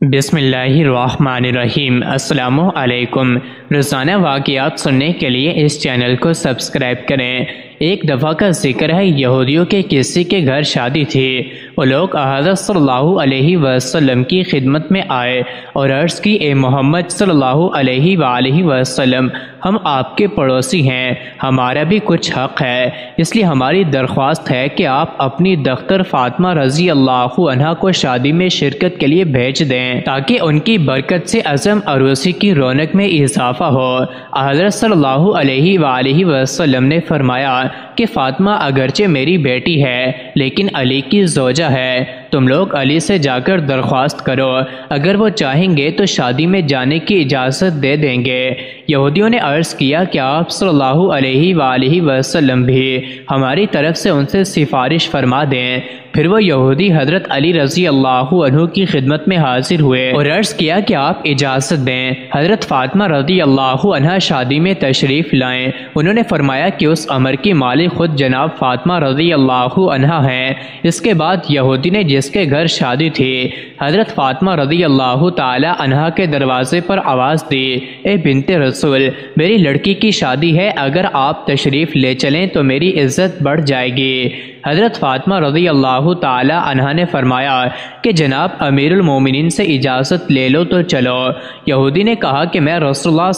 बिसमीम अल्लाम रोज़ाना वाक़ात सुनने के लिए इस चैनल को सब्सक्राइब करें। एक दफ़ा का ज़िक्र है, यहूदियों के किसी के घर शादी थी वो लोग अलैहि वसल्लम की खिदमत में आए और अर्ज़ की, ए मोहम्मद सल्लल्लाहु अलैहि वसल्लम, हम आपके पड़ोसी हैं, हमारा भी कुछ हक़ है, इसलिए हमारी दरख्वास्त है कि आप अपनी दख्तर फातमा रज़ी अल्लाह को शादी में शिरकत के लिए भेज दें, ताकि उनकी बरकत से अज़म अरूसी की रौनक में इजाफ़ा हो। हज़रत सल्लल्लाहु अलैहि वसल्लम ने फरमाया कि फ़ातिमा अगरचे मेरी बेटी है लेकिन अली की जोजा है। तुम लोग अली से जाकर दरख्वास्त करो। अगर वो चाहेंगे तो शादी में जाने की इजाज़त दे देंगे। यहूदियों ने अर्ज़ किया कि आप सल्लल्लाहु अलैहि वसल्लम भी हमारी तरफ़ से उनसे सिफारिश फरमा दें। फिर वो यहूदी हज़रत अली रज़ी अल्लाह की खिदमत में हाजिर हुए और अर्ज़ किया कि आप इजाज़त दें। हज़रत फातिमा रज़ी अल्लाह शादी में तशरीफ़ लाएँ। उन्होंने फरमाया कि उस अमर की मालिक खुद जनाब फातिमा रज़ी अल्लाह हैं। इसके बाद यहूदी ने जिसके घर शादी थी। हज़रत फातिमा रज़ी अल्लाह तहा के दरवाजे पर आवाज़ दी, ए बिनते रसूल, मेरी लड़की की शादी है, अगर आप तशरीफ़ ले चलें तो मेरी इज़्ज़त बढ़ जाएगी। हज़रत फ़ातिमा रज़ी अल्लाह तहा ने फरमाया कि जनाब अमीरमिन से इजाज़त ले लो तो चलो। यहूदी ने कहा कि मैं रसोल्ला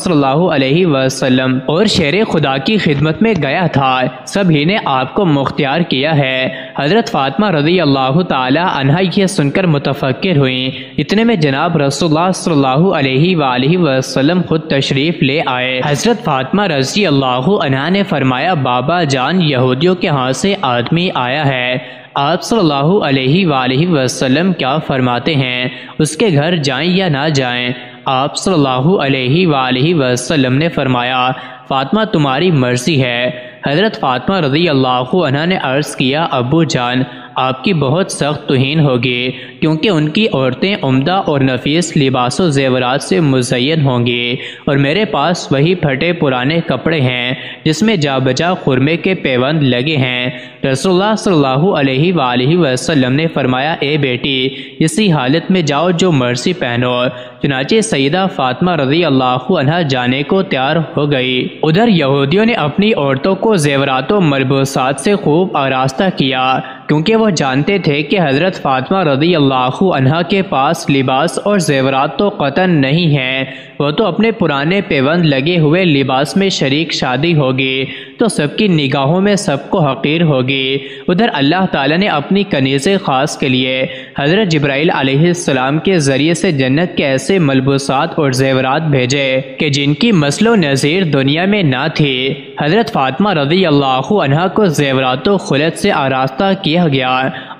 वसल्लम और शेर खुदा की खिदमत में गया था। सभी ने आपको मुख्तियार किया है। हज़रत फ़ातिमा रज़ी अल्लाह तहा यह सुनकर मुतफ़र हुई। इतने में जनाब रसोल्ला वसल्लम खुद तशरीफ़ ले आए। हज़रत फ़ातिमा रज़ी अल्लाह ने फरमाया, बाबा जान, यहूदियों के हाथ से आदमी आया है। आप सल्लल्लाहु अलैहि वसल्लम क्या फरमाते हैं? उसके घर जाएँ या ना जाएँ? आप सल्लल्लाहु अलैहि वसल्लम ने फरमाया, फातिमा तुम्हारी मर्ज़ी है। हज़रत फातिमा रज़ी अल्लाह ने अर्ज़ किया, अबू जान आपकी बहुत सख्त तोहन होगी, क्योंकि उनकी औरतें उम्दा और नफीस लिबास जेवरात से मुजैन होंगी। और मेरे पास वही फटे पुराने कपड़े हैं, जिसमें जा बजा खुरमे के पेवंद लगे हैं। रसोल्ला वसल्लम ने फरमाया, ए बेटी, इसी हालत में जाओ जो मर्सी पहनो। चुनाचे सईदा फातिमा रज़ी अल्लाह जाने को तैयार हो गई। उधर यहूदियों ने अपनी औरतों को जेवरातों मलबूसात से खूब आरास्ता किया। क्योंकि वह जानते थे कि हज़रत फ़ातमा रदी अल्लाह के पास लिबास और जेवरात तो कतन नहीं हैं। वह तो अपने पुराने पेवंद लगे हुए लिबास में शरीक शादी होगी। तो सबकी निगाहों में सबको हकीर होगी। उधर अल्लाह ताला ने अपनी कनीज़ ख़ास के लिए हज़रत जब्राइल अलैहिस्सलाम के ज़रिए से जन्नत के ऐसे मलबूसात और जेवरात भेजे कि जिनकी मसलो नज़ीर दुनिया में ना थी। हज़रत फ़ातिमा रज़ी अल्लाह को जेवरात खुलत से आरास्ता किया गया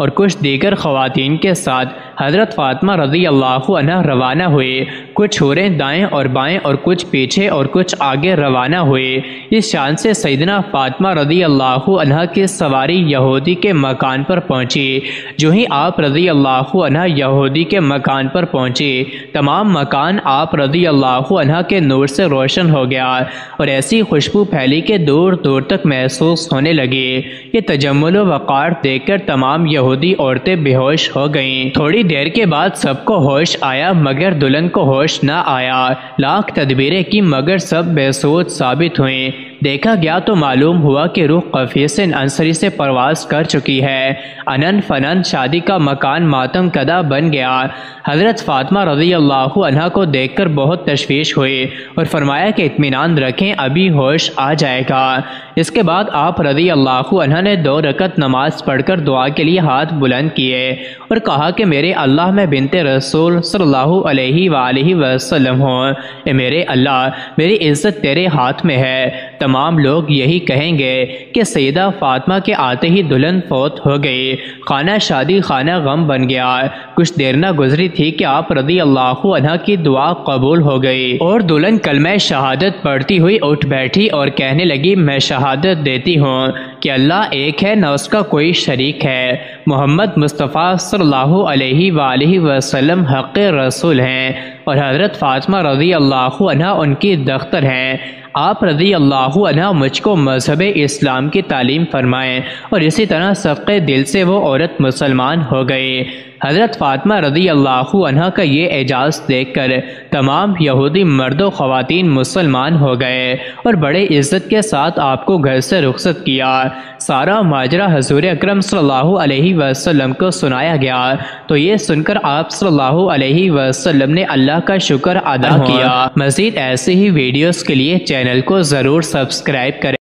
और कुछ दीगर ख़वान के साथ हज़रत फ़ातिमा रज़ी अल्लाह रवाना हुए। कुछ छोरें दाएँ और बाएँ और कुछ पीछे और कुछ आगे रवाना हुए। इस शान से सईदना फ़ातिमा रज़ी अल्लाह की सवारी यहूदी के मकान पर पहुँची। जो ही आप रज़ी अल्लाह यहूदी के मकान पर पहुँचे, तमाम मकान आप रज़ी अल्लाह के नूर से रोशन हो गया और ऐसी खुशबू फैली के दूर दूर तक महसूस होने लगी। ये तजम्मुल वक़ार देखकर तमाम यहूदी औरतें बेहोश हो गईं। थोड़ी देर के बाद सबको होश आया, मगर दुल्हन को होश न आया। लाख तदबीरें की मगर सब बेसोच साबित हुई। देखा गया तो मालूम हुआ कि रूह कफीसन अंसरी से परवास कर चुकी है। अनन फनन शादी का मकान मातम कदा बन गया। हज़रत फ़ातिमा रज़ी अल्लाह को देखकर बहुत तशवीश हुई और फरमाया कि इतमान रखें, अभी होश आ जाएगा। इसके बाद आप रज़ी अल्लाह ने दो रकत नमाज़ पढ़कर दुआ के लिए हाथ बुलंद किए और कहा कि मेरे अल्लाह में बिनते रसूल सल्लल्लाहु अलैहि वसल्लम मेरे अल्लाह, मेरी इज़्ज़त तेरे हाथ में है। तमाम लोग यही कहेंगे कि सैदा फातमा के आते ही दुल्हन फौत हो गई। खाना शादी, खाना गम बन गया। कुछ देर न गुजरी थी कि आप रदी अल्लाह की दुआ कबूल हो गई। और दुल्हन कल मैं शहादत पढ़ती हुई उठ बैठी और कहने लगी, मैं शहादत देती हूँ। कि अल्लाह एक है, न उसका कोई शरीक है। मोहम्मद मुस्तफ़ा सल्लल्लाहु अलैहि वसल्लम हक़ रसूल हैं और हज़रत फ़ातिमा रज़ी अल्लाह उनकी दख्तर हैं। आप रज़ी अल्लाह मुझको मज़हब इस्लाम की तालीम फरमाएँ और इसी तरह सबके दिल से वो औरत मुसलमान हो गई हज़रत फ़ातिमा रदी अल्लाह का ये एजाज़ देख कर तमाम यहूदी मर्द ख़वान मुसलमान हो गए और बड़े इज़्ज़त के साथ आपको घर से रुखसत किया। सारा माजरा हजूर अक्रम वसल्लम को सुनाया गया। तो ये सुनकर आप सल्लल्लाहु अलैहि वसल्लम ने अल्लाह का शुक्र अदा किया। मज़ीद ऐसे ही वीडियोस के लिए चैनल को ज़रूर सब्सक्राइब करें।